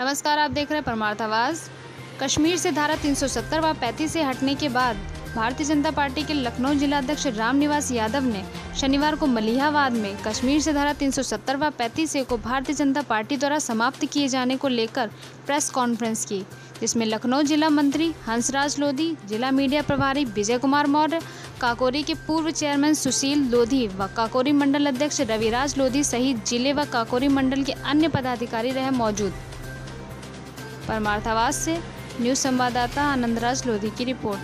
नमस्कार, आप देख रहे हैं परमार्थ आवाज़। कश्मीर से धारा 370 व 35 से हटने के बाद भारतीय जनता पार्टी के लखनऊ जिला अध्यक्ष रामनिवास यादव ने शनिवार को मलिहाबाद में कश्मीर से धारा 370 व 35 को भारतीय जनता पार्टी द्वारा समाप्त किए जाने को लेकर प्रेस कॉन्फ्रेंस की, जिसमें लखनऊ जिला मंत्री हंसराज लोधी, जिला मीडिया प्रभारी विजय कुमार मौर्य, काकोरी के पूर्व चेयरमैन सुशील लोधी व काकोरी मंडल अध्यक्ष रविराज लोधी सहित ज़िले व काकोरी मंडल के अन्य पदाधिकारी रहे मौजूद। परमार्थावास से न्यूज़ संवाददाता आनंदराज लोधी की रिपोर्ट।